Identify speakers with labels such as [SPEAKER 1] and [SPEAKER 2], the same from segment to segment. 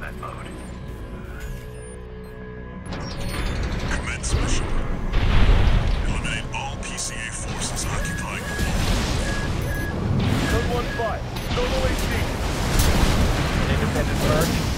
[SPEAKER 1] out mode.
[SPEAKER 2] Commence mission. Eliminate all PCA forces occupying the wall.
[SPEAKER 3] Code 1-5. Solo AC.
[SPEAKER 1] Independent merge.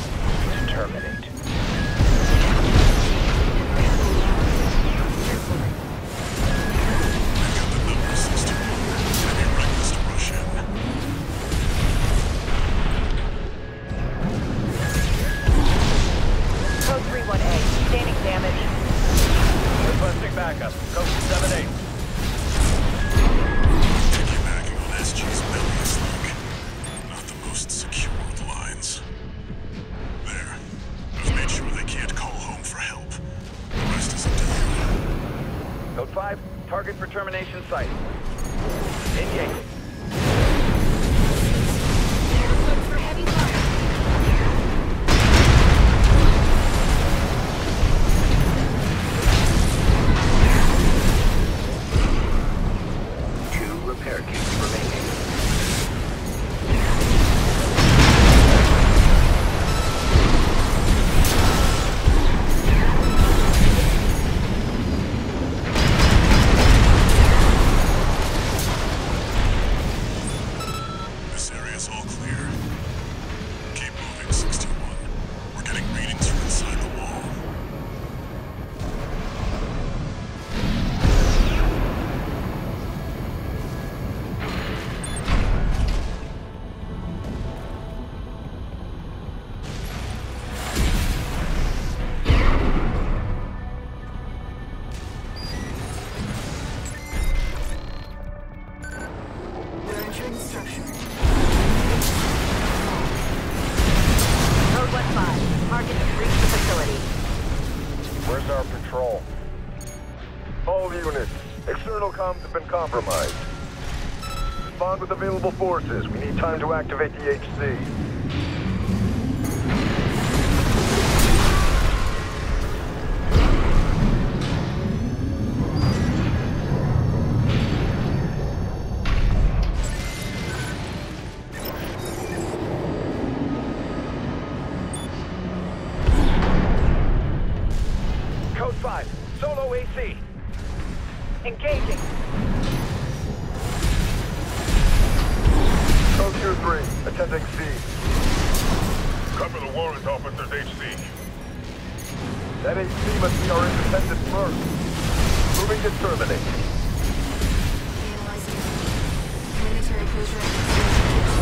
[SPEAKER 4] activate the HC.
[SPEAKER 3] Code 5, solo AC.
[SPEAKER 5] Engaging.
[SPEAKER 4] Code attending C.
[SPEAKER 2] Cover the warrant officers, HC.
[SPEAKER 4] That HC must be our independent first. Moving to terminate.
[SPEAKER 6] Analyzing. Military
[SPEAKER 2] cruiser.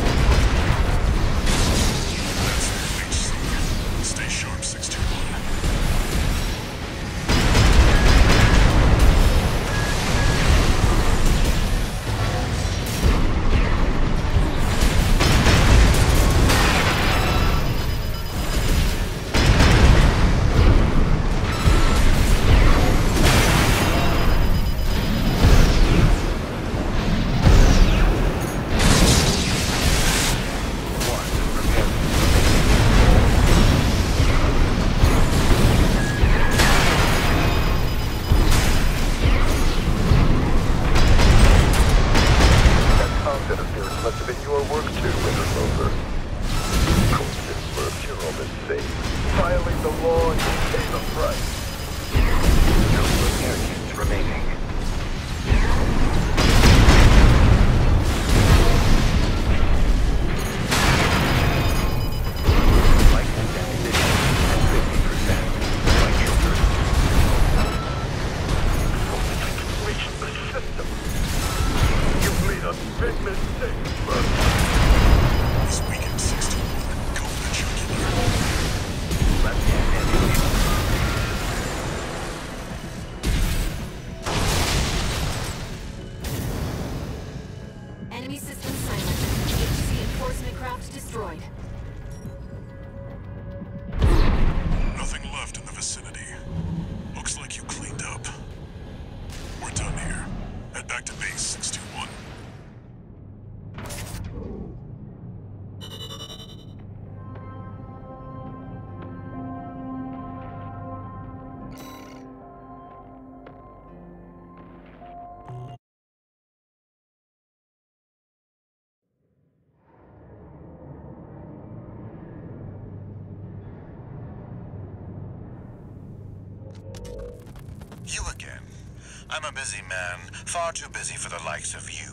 [SPEAKER 7] I'm a busy man, far too busy for the likes of you.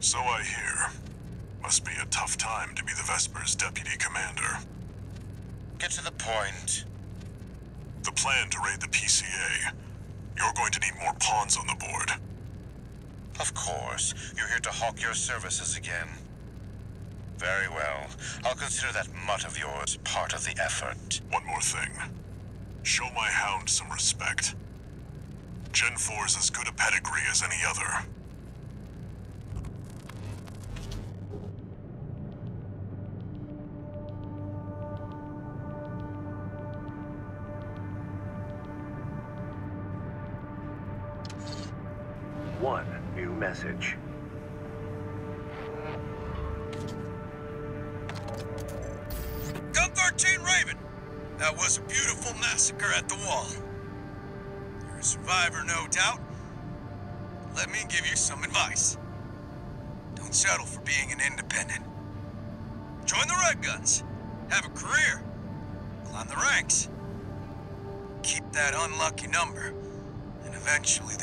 [SPEAKER 1] So I hear. Must be a tough time to be the Vesper's deputy commander.
[SPEAKER 7] Get to the point.
[SPEAKER 1] The plan to raid the PCA. You're going to need more pawns on the board.
[SPEAKER 7] Of course, you're here to hawk your services again. Very well. I'll consider that mutt of yours part of the effort.
[SPEAKER 1] One more thing. Show my hound some respect. Gen 4's as good a pedigree as any other.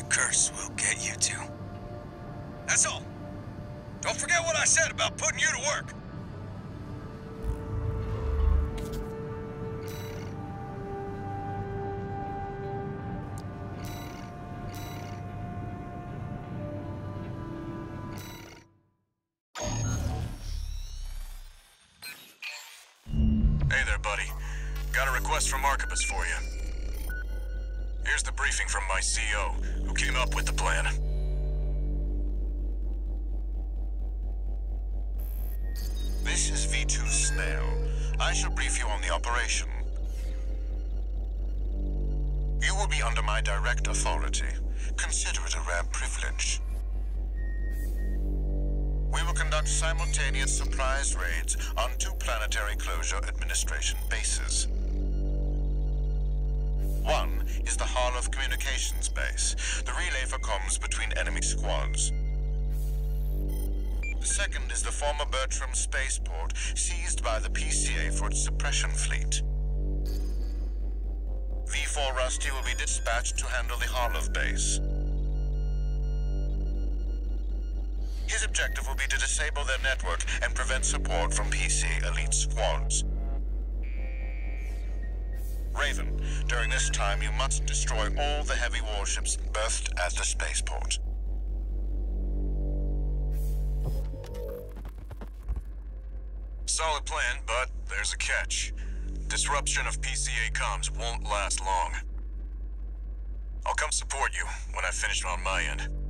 [SPEAKER 8] Curse will get you too. That's all. Don't forget what I said about putting you to work.
[SPEAKER 1] Hey there, buddy. Got a request from Arquebus for you. Here's the briefing from my CO, who came up with the plan.
[SPEAKER 7] This is V2 Snail. I shall brief you on the operation. You will be under my direct authority. Consider it a rare privilege. We will conduct simultaneous surprise raids on two planetary closure administration bases. One is the Hall of Communications Base, the relay for comms between enemy squads. The second is the former Bertram spaceport, seized by the PCA for its suppression fleet. V4 Rusty will be dispatched to handle the Harlov base. His objective will be to disable their network and prevent support from PC elite squads. Raven, during this time you must destroy all the heavy warships berthed at the spaceport.
[SPEAKER 1] Solid plan, but there's a catch. Disruption of PCA comms won't last long. I'll come support you when I finish on my end.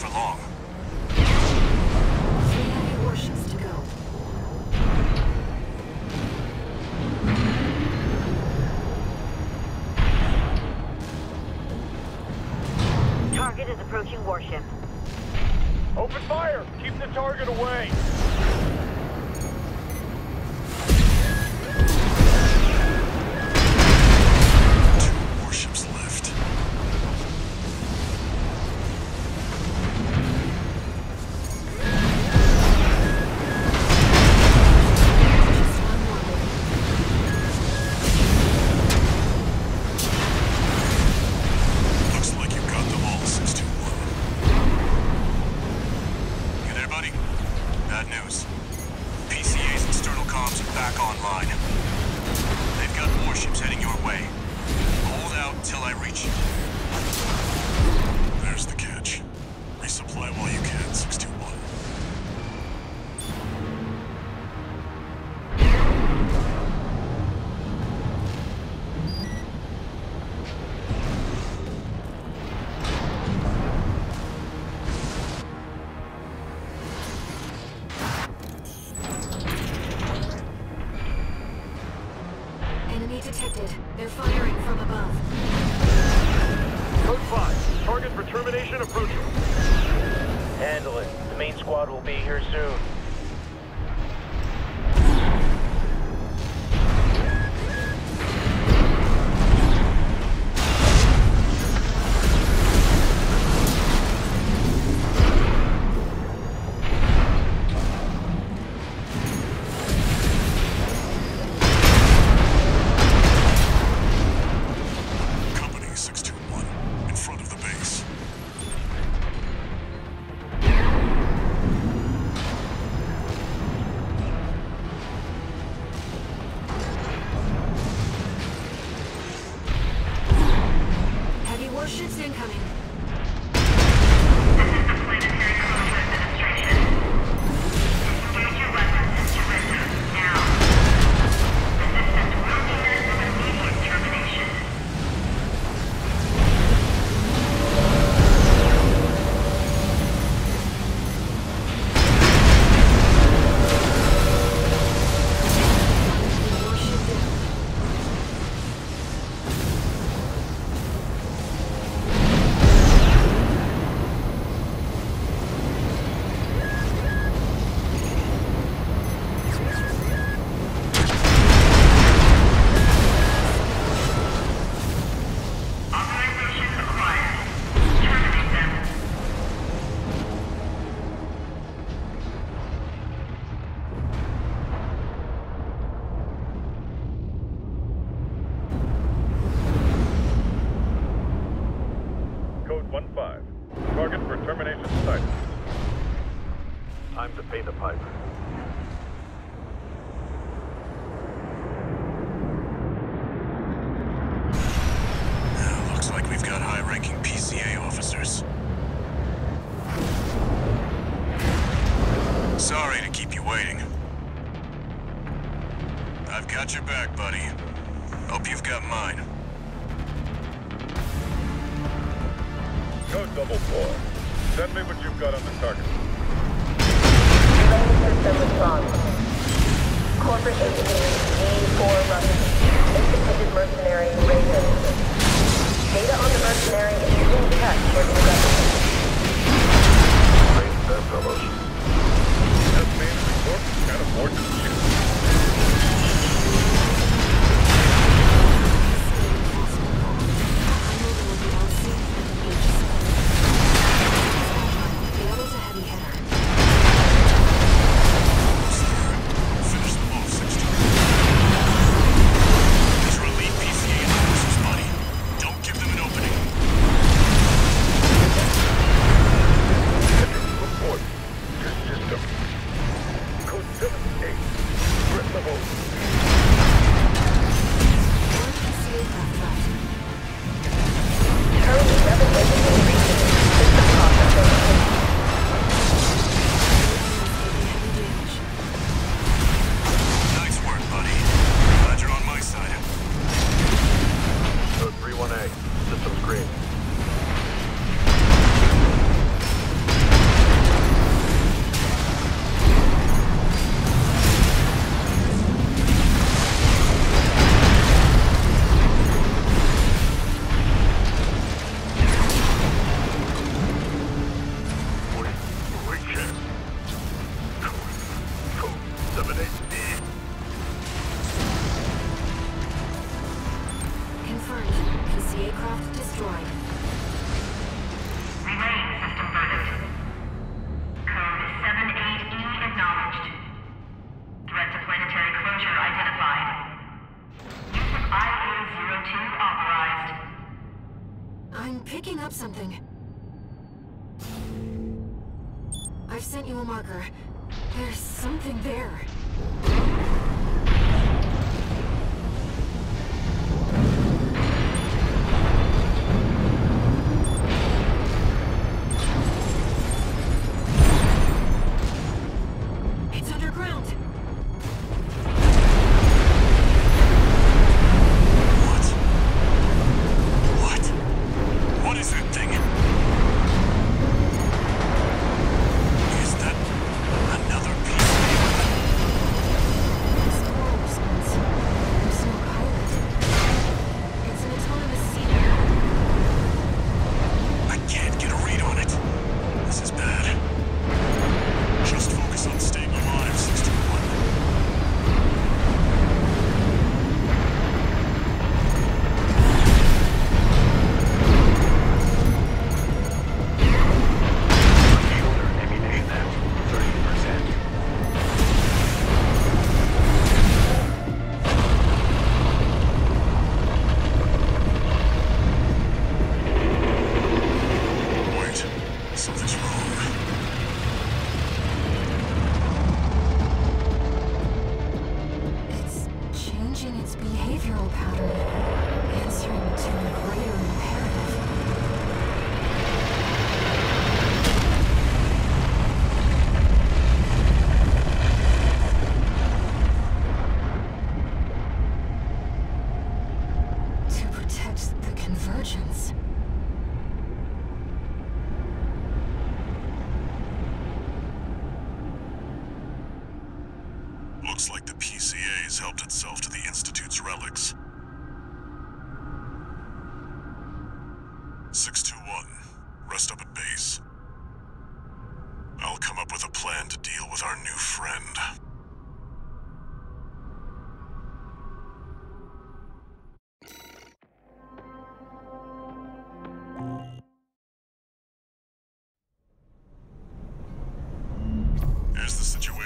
[SPEAKER 9] for
[SPEAKER 10] long.
[SPEAKER 5] Target is approaching warship.
[SPEAKER 1] Open fire! Keep the target away!
[SPEAKER 6] detected. They're firing from above.
[SPEAKER 1] Code 5. Target for termination approaching.
[SPEAKER 9] Handle it. The main squad will be here soon.
[SPEAKER 10] destroyed.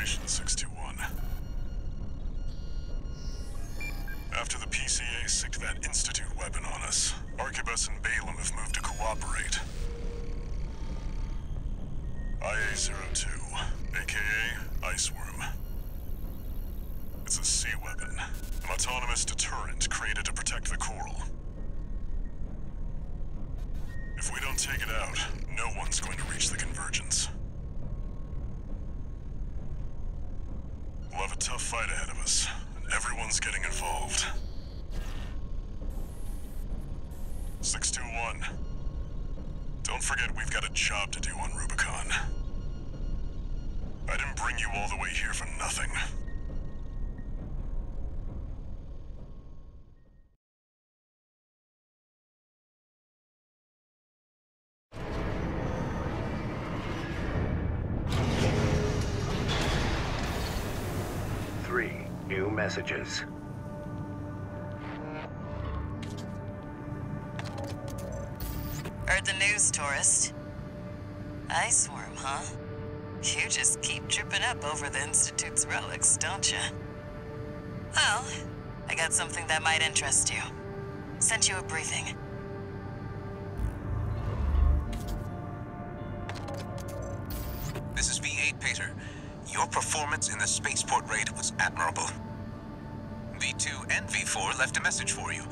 [SPEAKER 10] The
[SPEAKER 1] situation, 621. After the PCA sicked that Institute weapon on us, Arquebus and Balam have moved to cooperate. IA-02, aka Iceworm. It's a sea weapon, an autonomous deterrent created to protect the coral. If we don't take it out, no one's going to reach the convergence.
[SPEAKER 11] Messages.
[SPEAKER 12] Heard the news, tourist. Iceworm, huh? You just keep tripping up over the Institute's relics, don't you? Well, I got something that might interest you. Sent you a briefing.
[SPEAKER 13] This is V8 Pater. Your performance in the spaceport raid was admirable. V2 and V4 left a message for you.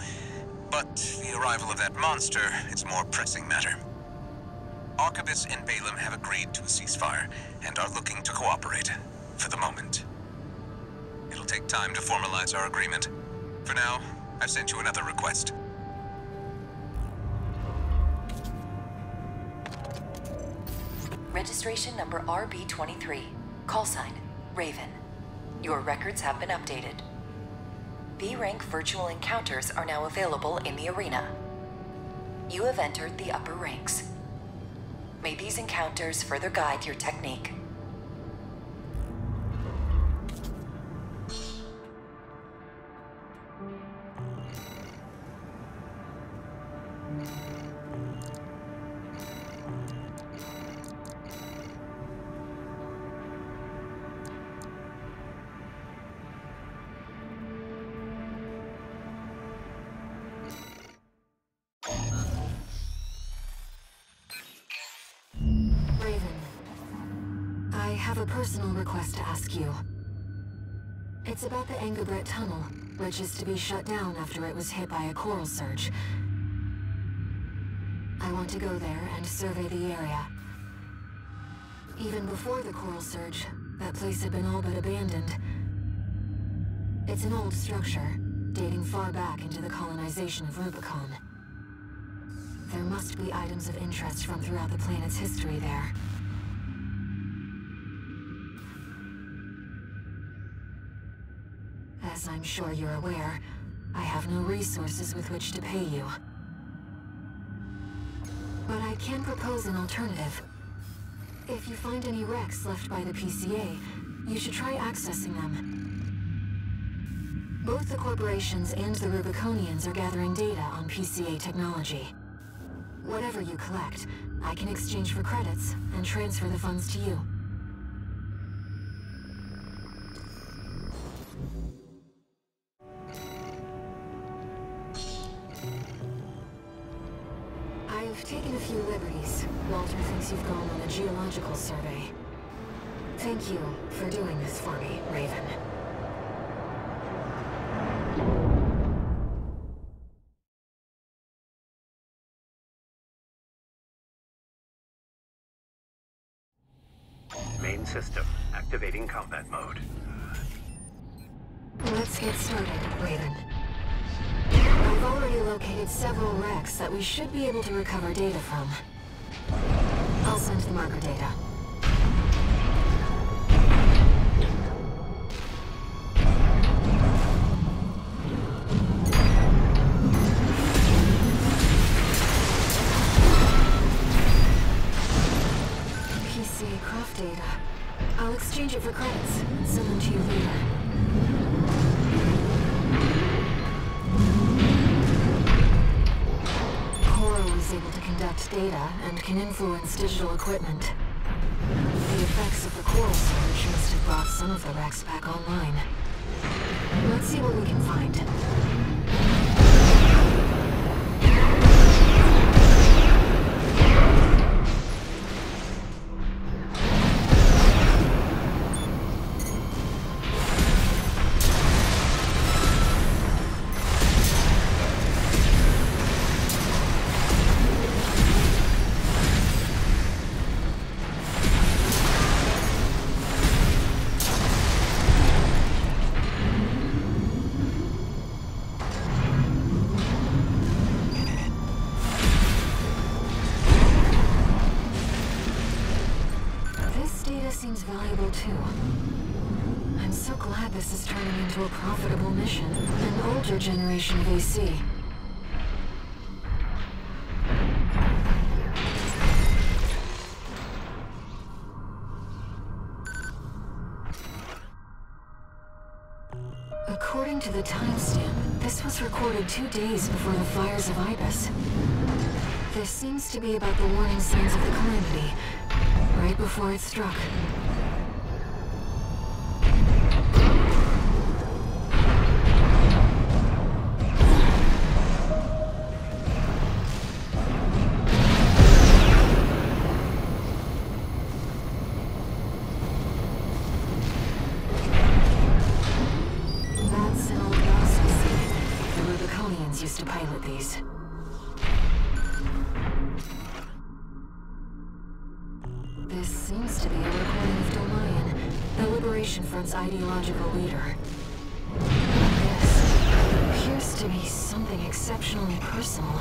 [SPEAKER 13] But the arrival of that monster is a more pressing matter. Arquebus and Balam have agreed to a ceasefire and are looking to cooperate, for the moment. It'll take time to formalize our agreement. For now, I've sent you another request.
[SPEAKER 14] Registration number RB23. Call sign Raven. Your records have been updated. B rank virtual encounters are now available in the arena. You have entered the upper ranks. May these encounters further guide your technique.
[SPEAKER 6] I have a personal request to ask you. It's about the Engabret Tunnel, which is to be shut down after it was hit by a coral surge. I want to go there and survey the area. Even before the coral surge, that place had been all but abandoned. It's an old structure, dating far back into the colonization of Rubicon. There must be items of interest from throughout the planet's history there. As I'm sure you're aware, I have no resources with which to pay you. But I can propose an alternative. If you find any wrecks left by the PCA, you should try accessing them. Both the corporations and the Rubiconians are gathering data on PCA technology. Whatever you collect, I can exchange for credits and transfer the funds to you. Thank you for doing this for me, Raven.
[SPEAKER 11] Main system activating combat mode.
[SPEAKER 6] Let's get started, Raven. I've already located several wrecks that we should be able to recover data from. I'll send the marker data. Can influence digital equipment. The effects of the coral surge must have brought some of the wrecks back online. Let's see what we can find. AC. According to the timestamp, this was recorded two days before the fires of Ibis. This seems to be about the warning signs of the calamity, right before it struck. The Liberation Front's ideological leader. This appears to be something exceptionally personal.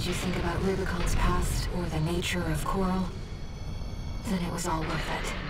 [SPEAKER 1] made you think about Rubicon's past or the nature of Coral, then it was all worth it.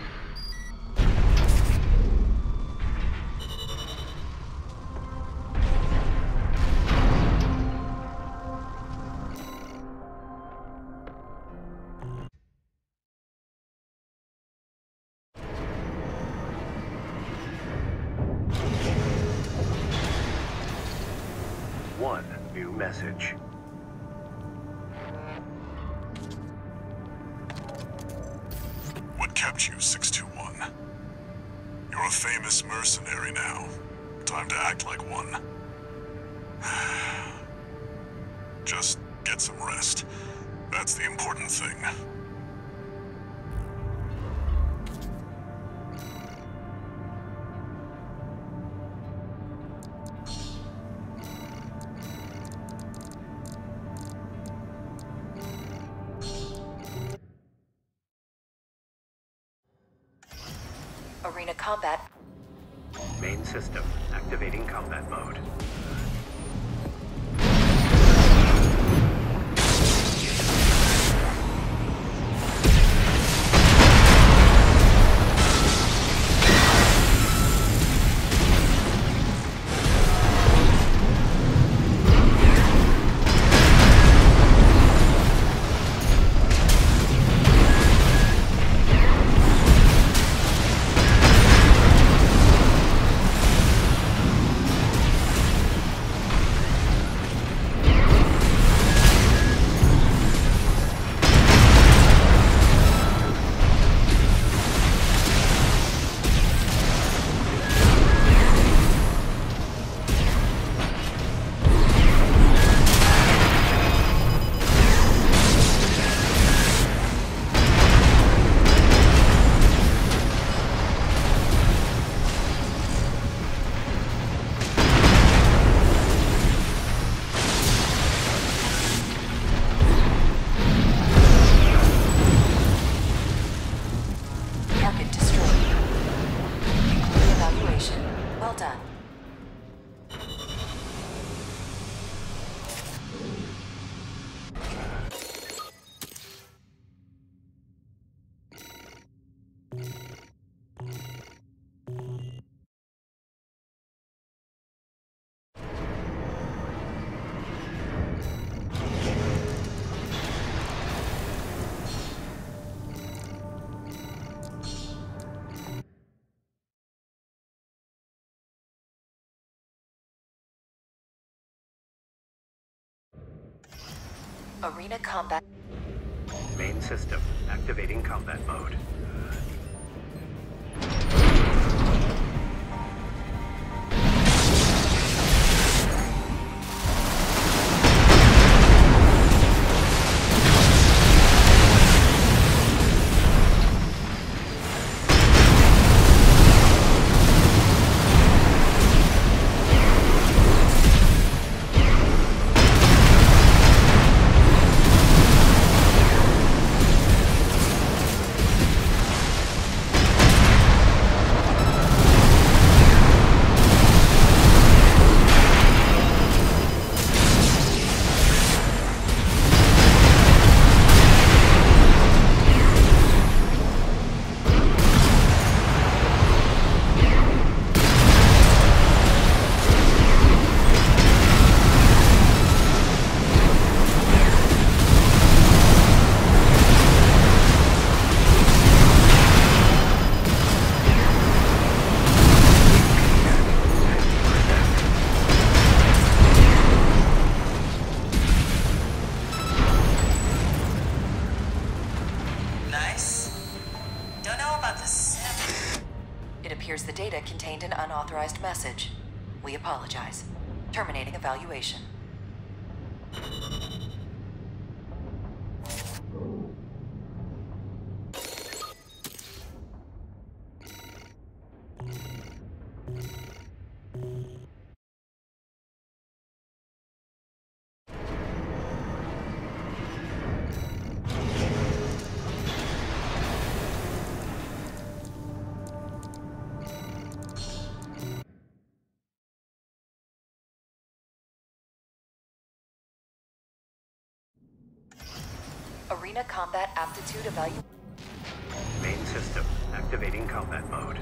[SPEAKER 14] Arena combat.
[SPEAKER 11] Main system activating combat mode.
[SPEAKER 14] Arena Combat Aptitude Evaluation.
[SPEAKER 11] Main system activating combat mode.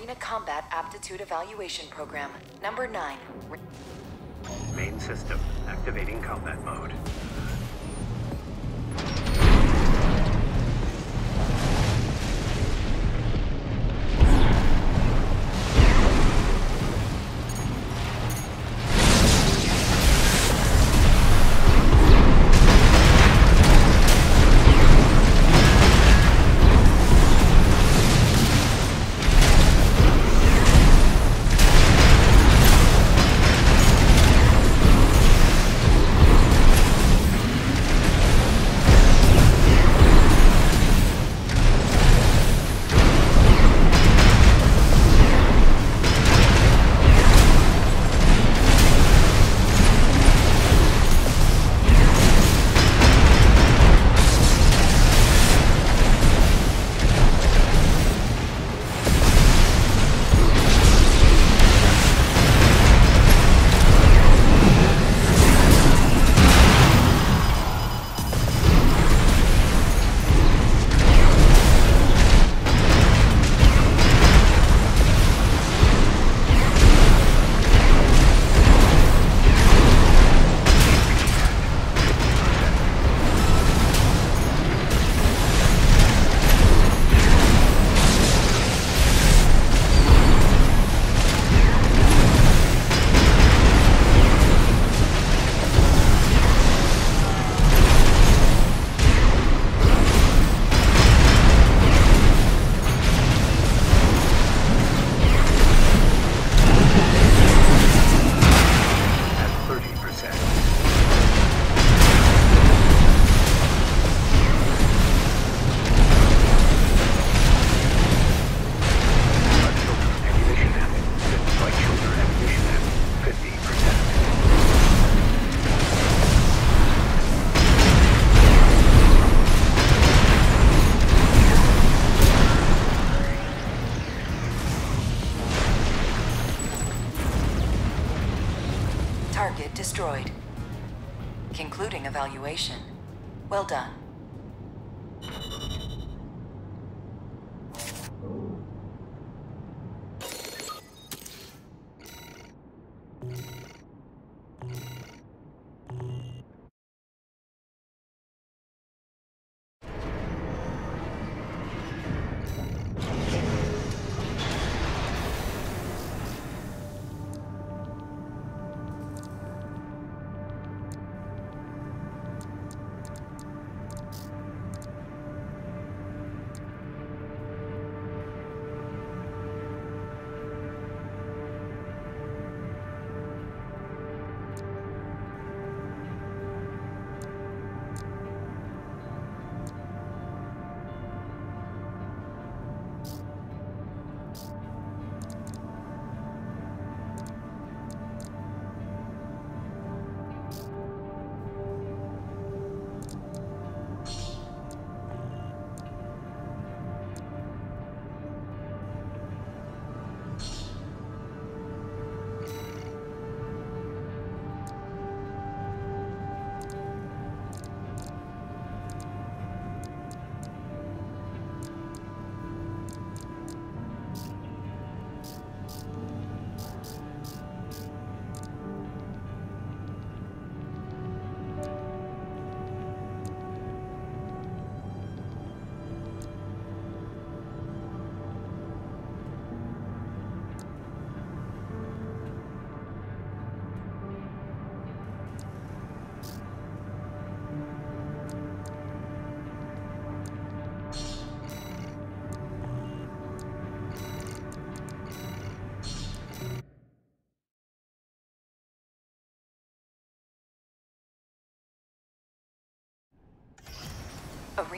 [SPEAKER 14] Arena Combat Aptitude Evaluation Program, number 9.
[SPEAKER 11] Main system activating combat mode.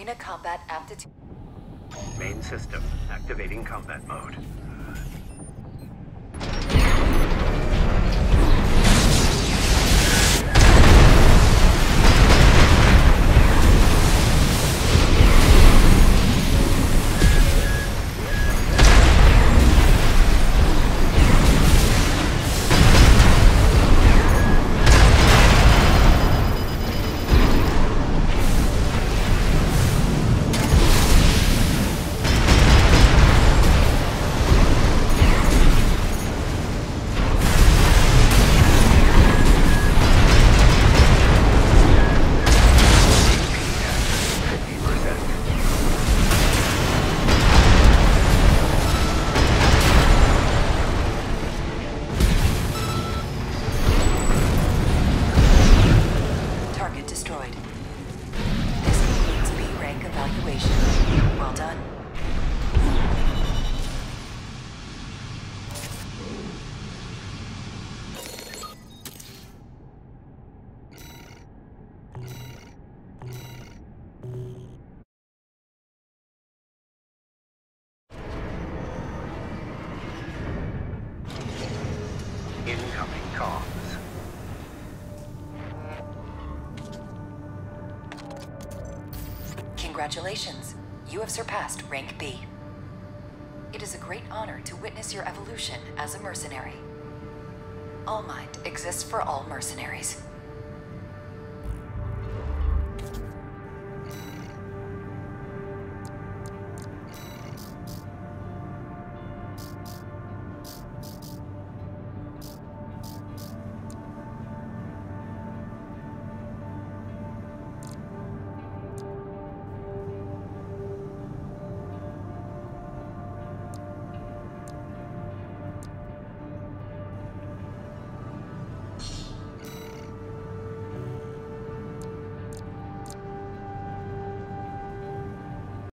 [SPEAKER 1] Arena
[SPEAKER 14] combat aptitude.
[SPEAKER 11] Main system activating combat mode.
[SPEAKER 14] Target destroyed. This concludes B rank evaluation. Well done. Rank B. It is a great honor to witness your evolution as a mercenary. ALLMIND exists for all mercenaries.